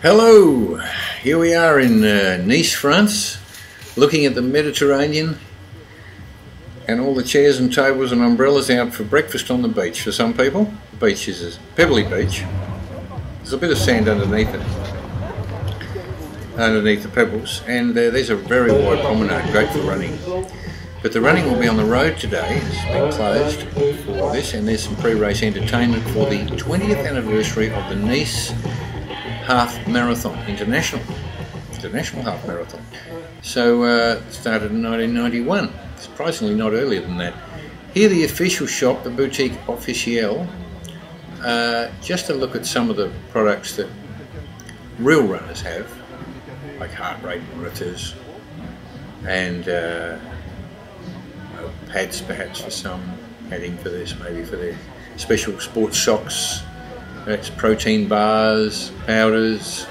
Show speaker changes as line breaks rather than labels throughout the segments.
Hello, here we are in uh, Nice, France, looking at the Mediterranean and all the chairs and tables and umbrellas out for breakfast on the beach. For some people, the beach is a pebbly beach. There's a bit of sand underneath it, underneath the pebbles, and uh, there's a very wide promenade, great for running. But the running will be on the road today. It's been closed for this, and there's some pre-race entertainment for the 20th anniversary of the Nice Half Marathon International. International Half Marathon. So uh, started in 1991. Surprisingly, not earlier than that. Here, the official shop, the boutique officielle. Uh, just to look at some of the products that real runners have, like heart rate monitors and. Uh, pads perhaps for some, padding for this, maybe for their special sports socks, that's protein bars, powders,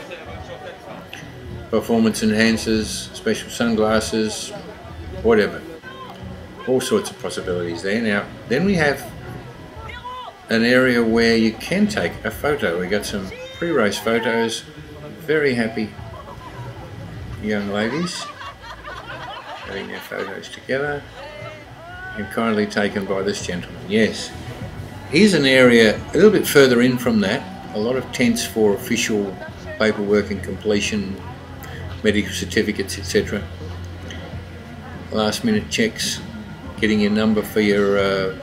performance enhancers, special sunglasses, whatever. All sorts of possibilities there. Now, then we have an area where you can take a photo. We got some pre-race photos, very happy young ladies having their photos together and kindly taken by this gentleman. Yes. Here's an area a little bit further in from that. A lot of tents for official paperwork and completion, medical certificates, etc. Last minute checks, getting your number for your uh,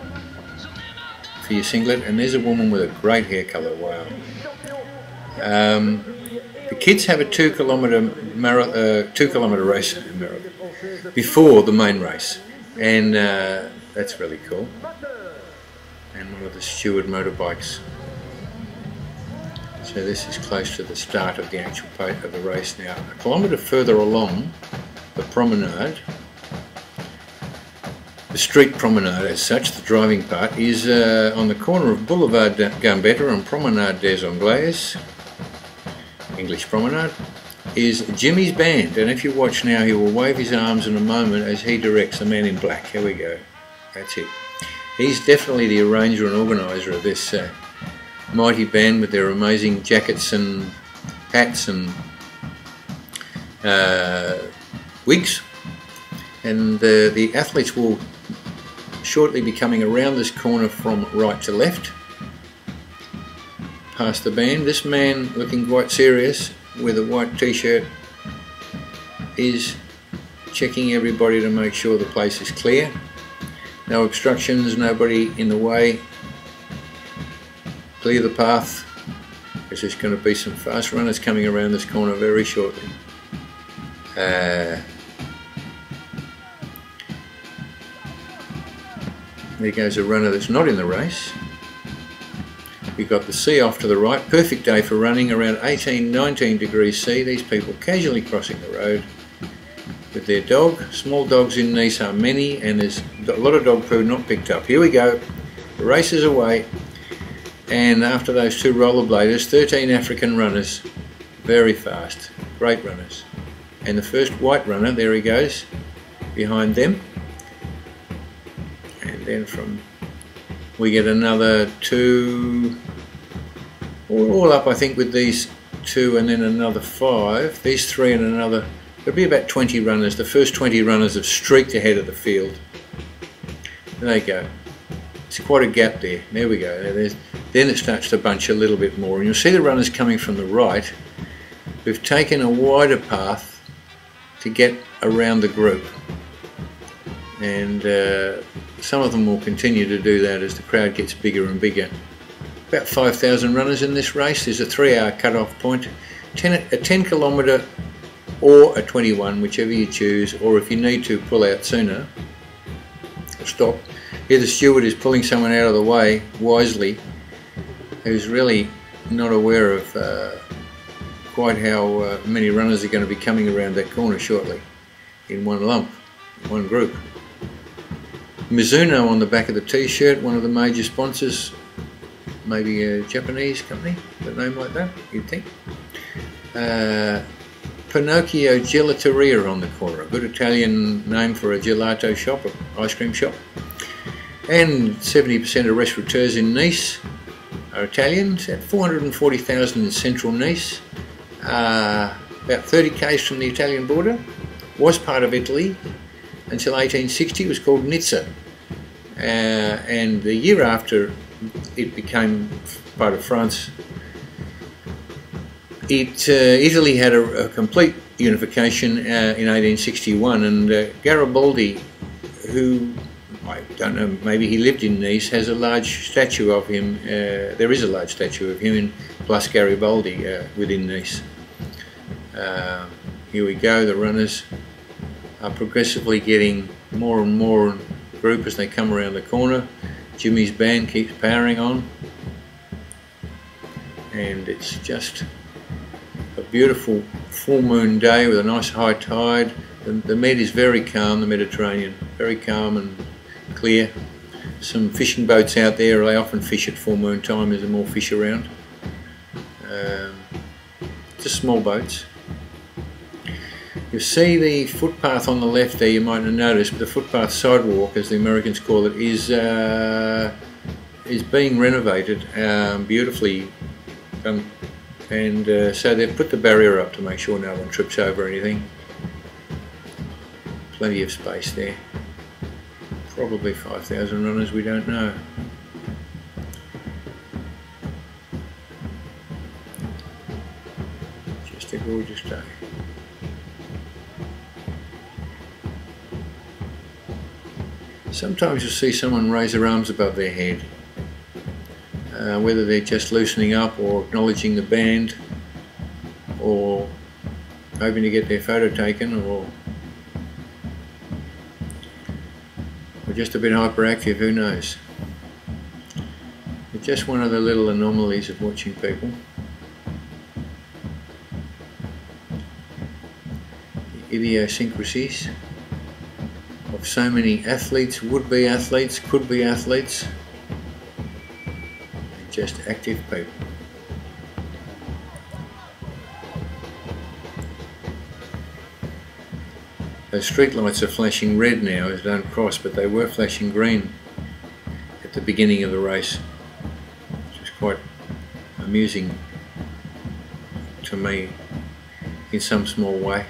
for your singlet, and there's a woman with a great hair colour. Wow. Um, the kids have a two kilometre uh, two kilometre race before the main race and uh, that's really cool. The steward motorbikes. So this is close to the start of the actual of the race now. A kilometre further along the promenade, the street promenade as such, the driving part, is uh, on the corner of Boulevard Gambetta and Promenade des Anglais, English Promenade, is Jimmy's band, and if you watch now, he will wave his arms in a moment as he directs the man in black. Here we go. That's it. He's definitely the arranger and organiser of this uh, mighty band with their amazing jackets and hats and uh, wigs. And uh, the athletes will shortly be coming around this corner from right to left past the band. This man looking quite serious with a white t-shirt is checking everybody to make sure the place is clear. No obstructions, nobody in the way. Clear the path. There's just going to be some fast runners coming around this corner very shortly. Uh, there goes a runner that's not in the race. We've got the sea off to the right, perfect day for running, around 18, 19 degrees C. These people casually crossing the road with their dog. Small dogs in Nice are many and there's a lot of dog poo not picked up. Here we go, the race is away and after those two rollerbladers, 13 African runners, very fast, great runners. And the first white runner, there he goes, behind them. And then from we get another two, all up I think with these two and then another five, these three and another, there'll be about 20 runners. The first 20 runners have streaked ahead of the field. There they go. It's quite a gap there. There we go. There's, then it starts to bunch a little bit more. And you'll see the runners coming from the right. We've taken a wider path to get around the group. And uh, some of them will continue to do that as the crowd gets bigger and bigger. About 5,000 runners in this race. There's a three hour cut-off point. 10, a 10 kilometre or a 21, whichever you choose, or if you need to pull out sooner, stop. Here the steward is pulling someone out of the way wisely who's really not aware of uh, quite how uh, many runners are going to be coming around that corner shortly in one lump, one group. Mizuno on the back of the t-shirt, one of the major sponsors, maybe a Japanese company, a name like that, you'd think. Uh, Pinocchio Gelateria on the corner, a good Italian name for a gelato shop, an ice cream shop. And 70% of restaurateurs in Nice are Italians, at 440,000 in central Nice. uh, about 30 k's from the Italian border, was part of Italy until 1860, it was called Nizza. Uh, and the year after it became part of France, it, uh, Italy had a, a, complete unification uh, in 1861 and uh, Garibaldi, who I don't know, maybe he lived in Nice, has a large statue of him, uh, there is a large statue of him in Place Garibaldi uh, within Nice. Uh, here we go, the runners are progressively getting more and more group as they come around the corner. Jimmy's band keeps powering on and it's just a beautiful full moon day with a nice high tide. The, the Med is very calm, the Mediterranean, very calm and clear. Some fishing boats out there, they often fish at full moon time, there's more fish around. Um, just small boats. You see the footpath on the left there, you might have noticed, but the footpath sidewalk, as the Americans call it, is uh, is being renovated um, beautifully. Um, and uh, so they've put the barrier up to make sure no one trips over anything. Plenty of space there. Probably 5,000 runners, we don't know. Just a gorgeous day. Sometimes you'll see someone raise their arms above their head, uh, whether they're just loosening up or acknowledging the band or hoping to get their photo taken or, or just a bit hyperactive, who knows. It's just one of the little anomalies of watching people. The idiosyncrasies of so many athletes, would-be athletes, could-be athletes, just active people. Those street lights are flashing red now as don't cross, but they were flashing green at the beginning of the race, which is quite amusing to me in some small way.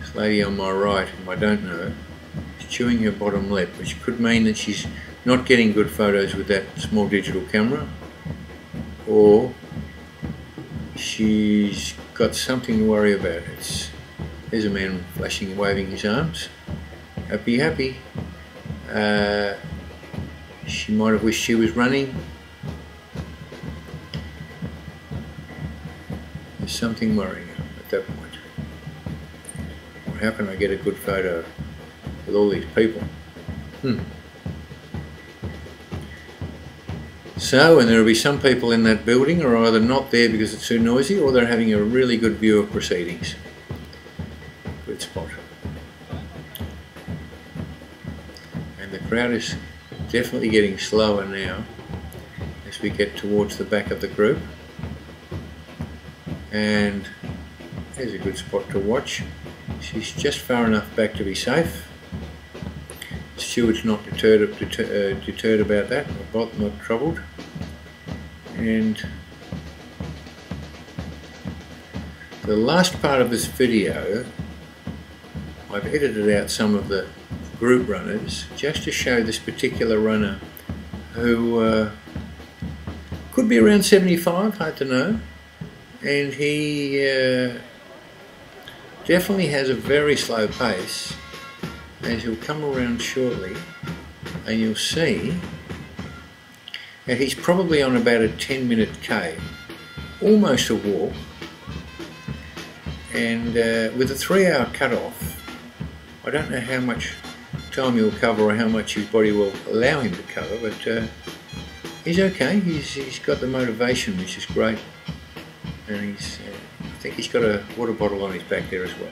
This lady on my right, whom I don't know, chewing her bottom lip, which could mean that she's not getting good photos with that small digital camera, or she's got something to worry about. It's, there's a man flashing and waving his arms. Happy, happy. Uh, she might have wished she was running. There's something worrying her at that point how can I get a good photo with all these people? Hmm. So, and there will be some people in that building are either not there because it's too noisy or they're having a really good view of proceedings. Good spot. And the crowd is definitely getting slower now as we get towards the back of the group. And there's a good spot to watch. She's just far enough back to be safe. Steward's not deterred, deter, uh, deterred about that, not, not troubled. And the last part of this video, I've edited out some of the group runners just to show this particular runner who uh, could be around 75, hard to know. And he uh, definitely has a very slow pace as he'll come around shortly and you'll see that he's probably on about a 10 minute K, almost a walk and uh, with a three hour cut-off I don't know how much time he'll cover or how much his body will allow him to cover but uh, he's okay, he's, he's got the motivation which is great and he's uh, I think he's got a water bottle on his back there as well.